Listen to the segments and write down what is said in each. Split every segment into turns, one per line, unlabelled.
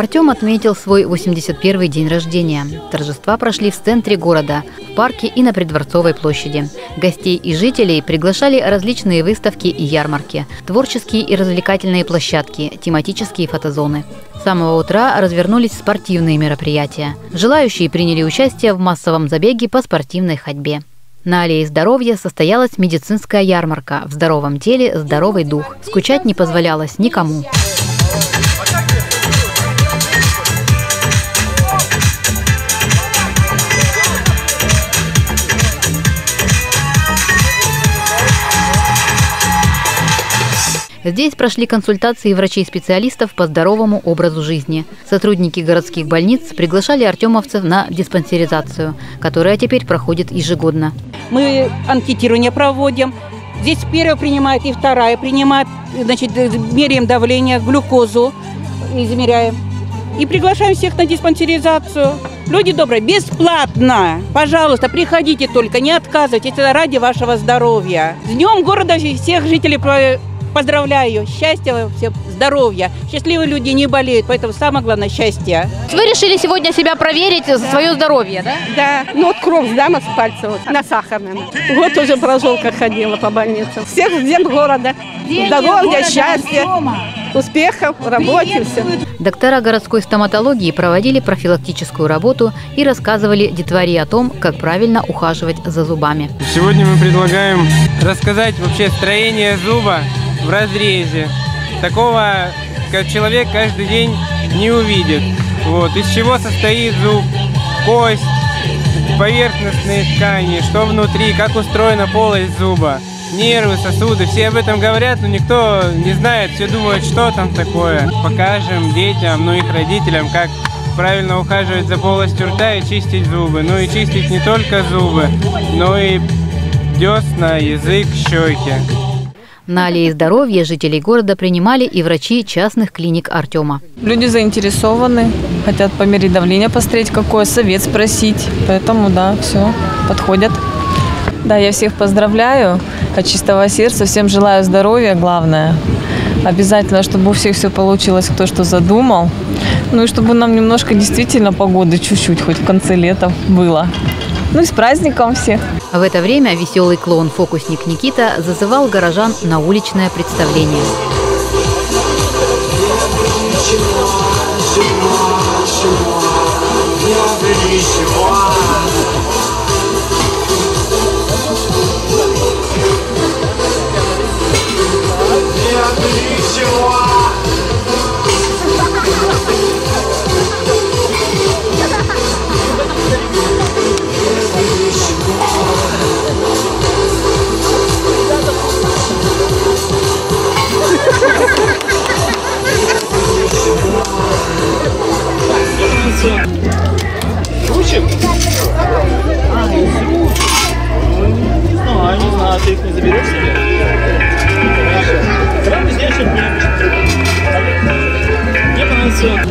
Артем отметил свой 81-й день рождения. Торжества прошли в центре города, в парке и на Придворцовой площади. Гостей и жителей приглашали различные выставки и ярмарки, творческие и развлекательные площадки, тематические фотозоны. С самого утра развернулись спортивные мероприятия. Желающие приняли участие в массовом забеге по спортивной ходьбе. На аллее здоровья состоялась медицинская ярмарка «В здоровом теле здоровый дух». Скучать не позволялось никому. Здесь прошли консультации врачей-специалистов по здоровому образу жизни. Сотрудники городских больниц приглашали артемовцев на диспансеризацию, которая теперь проходит ежегодно.
Мы анкетирование проводим. Здесь первая принимает и вторая принимает. Значит, меряем давление, глюкозу измеряем. И приглашаем всех на диспансеризацию. Люди добрые, бесплатно. Пожалуйста, приходите только, не отказывайтесь. Это ради вашего здоровья. С днем города всех жителей Поздравляю, счастья всем, здоровья. Счастливые люди не болеют, поэтому самое главное счастье.
Вы решили сегодня себя проверить, да. свое здоровье, да?
Да, ну вот кровь сдам с пальца вот, на сахарном. Вот уже прожелка ходила по больнице. Всех день города. День здоровья, города, счастья. Дома. Успехов в работе, все.
Доктора городской стоматологии проводили профилактическую работу и рассказывали детворе о том, как правильно ухаживать за зубами.
Сегодня мы предлагаем рассказать вообще строение зуба, в разрезе. Такого как человек каждый день не увидит. Вот. Из чего состоит зуб, кость, поверхностные ткани, что внутри, как устроена полость зуба, нервы, сосуды. Все об этом говорят, но никто не знает, все думают, что там такое. Покажем детям, ну их родителям, как правильно ухаживать за полостью рта и чистить зубы. Ну и чистить не только зубы, но и десна, язык, щеки.
На аллее здоровья жителей города принимали и врачи частных клиник Артема.
Люди заинтересованы, хотят померить давление, посмотреть, какое, совет спросить. Поэтому, да, все, подходят. Да, я всех поздравляю от чистого сердца. Всем желаю здоровья, главное. Обязательно, чтобы у всех все получилось, кто что задумал. Ну и чтобы нам немножко действительно погоды чуть-чуть хоть в конце лета было. Ну и с праздником всех!
В это время веселый клоун-фокусник Никита зазывал горожан на уличное представление.
Круче? Ты их не заберешь себе?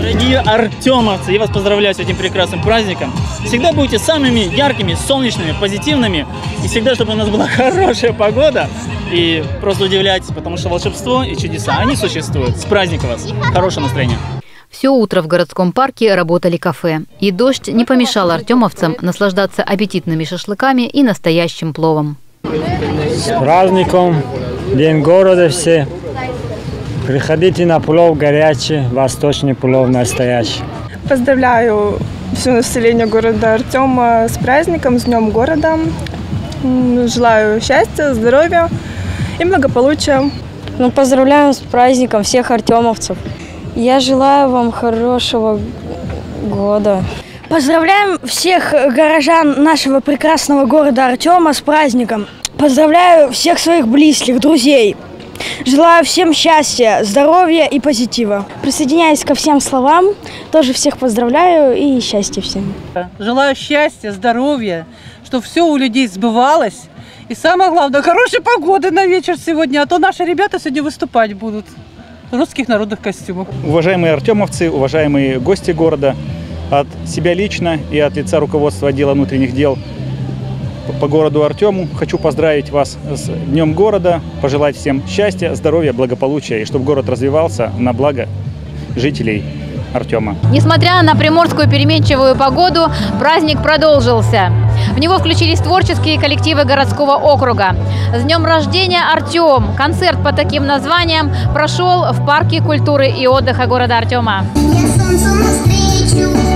Дорогие артемовцы, я вас поздравляю с этим прекрасным праздником. Всегда будете самыми яркими, солнечными, позитивными. И всегда, чтобы у нас была хорошая погода. И просто удивляйтесь, потому что волшебство и чудеса, они существуют. С праздником вас. Хорошего настроения.
Все утро в городском парке работали кафе. И дождь не помешал артемовцам наслаждаться аппетитными шашлыками и настоящим пловом.
С праздником! День города все! Приходите на плов горячий, восточный плов настоящий.
Поздравляю все население города Артема с праздником, с Днем города. Желаю счастья, здоровья и благополучия.
Ну, поздравляем с праздником всех артемовцев. Я желаю вам хорошего года.
Поздравляем всех горожан нашего прекрасного города Артема с праздником. Поздравляю всех своих близких, друзей. Желаю всем счастья, здоровья и позитива. Присоединяюсь ко всем словам. Тоже всех поздравляю и счастья всем.
Желаю счастья, здоровья, чтобы все у людей сбывалось. И самое главное, хорошей погоды на вечер сегодня, а то наши ребята сегодня выступать будут в русских народных костюмах.
Уважаемые артемовцы, уважаемые гости города, от себя лично и от лица руководства отдела внутренних дел по городу Артему. Хочу поздравить вас с Днем города, пожелать всем счастья, здоровья, благополучия, и чтобы город развивался на благо жителей Артема.
Несмотря на приморскую переменчивую погоду, праздник продолжился. В него включились творческие коллективы городского округа. С днем рождения, Артем! Концерт по таким названиям прошел в парке культуры и отдыха города Артема.
Я солнцу навстречу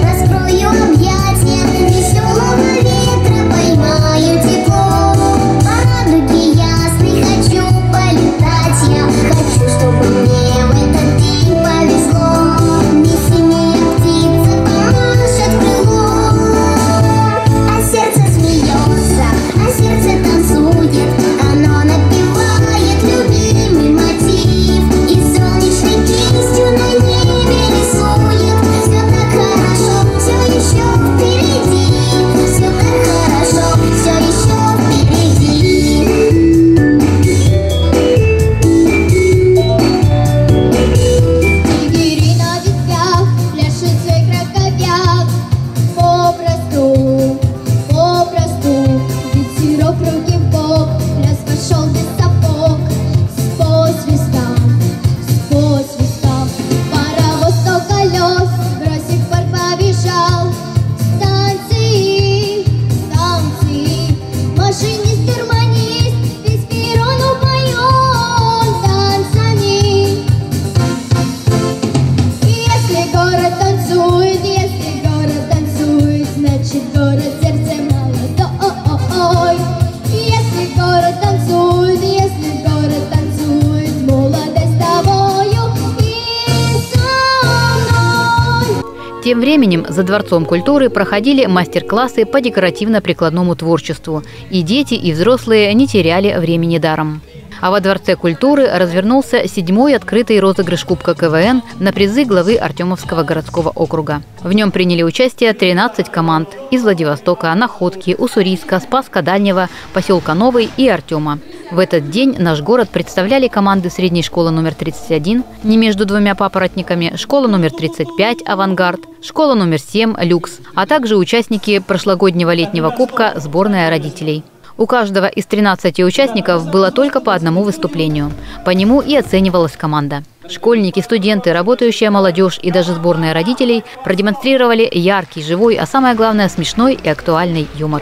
Тем временем за Дворцом культуры проходили мастер-классы по декоративно-прикладному творчеству. И дети, и взрослые не теряли времени даром. А во Дворце культуры развернулся седьмой открытый розыгрыш Кубка КВН на призы главы Артемовского городского округа. В нем приняли участие 13 команд из Владивостока, Находки, Уссурийска, Спаска Дальнего, поселка Новый и Артема. В этот день наш город представляли команды средней школы номер 31, не между двумя папоротниками, школа номер 35 «Авангард», школа номер 7 «Люкс», а также участники прошлогоднего летнего кубка «Сборная родителей». У каждого из 13 участников было только по одному выступлению. По нему и оценивалась команда. Школьники, студенты, работающая молодежь и даже сборная родителей продемонстрировали яркий, живой, а самое главное смешной и актуальный юмор.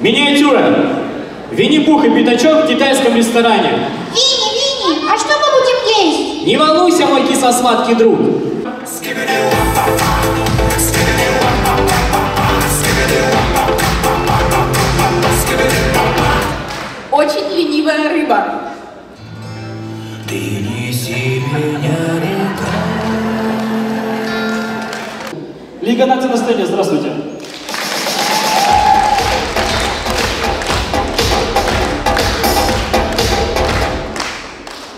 Миниатюра. Винни-Пух и Пятачок в китайском ресторане.
Винни, Винни, а что мы будем есть?
Не волнуйся, мой кисло-сладкий друг.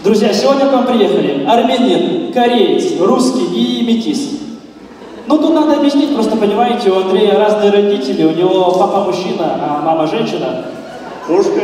Друзья, сегодня к вам приехали армянин, кореец, русский и метис. Ну, тут надо объяснить, просто понимаете, у Андрея разные родители, у него папа мужчина, а мама женщина. Пушка.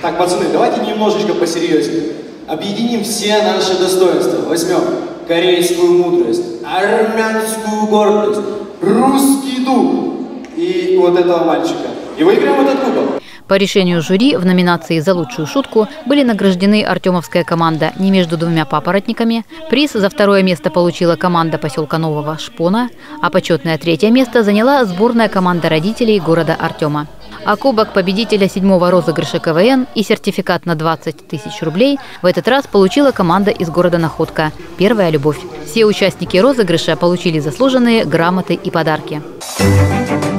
Так, пацаны, давайте немножечко посерьезнее. Объединим все наши достоинства. Возьмем корейскую мудрость, армянскую гордость, русский дух и вот этого мальчика. И выиграем этот кубок.
По решению жюри в номинации «За лучшую шутку» были награждены артемовская команда «Не между двумя папоротниками». Приз за второе место получила команда поселка Нового «Шпона», а почетное третье место заняла сборная команда родителей города Артема. А кубок победителя седьмого розыгрыша КВН и сертификат на 20 тысяч рублей в этот раз получила команда из города Находка «Первая любовь». Все участники розыгрыша получили заслуженные грамоты и подарки.
Thank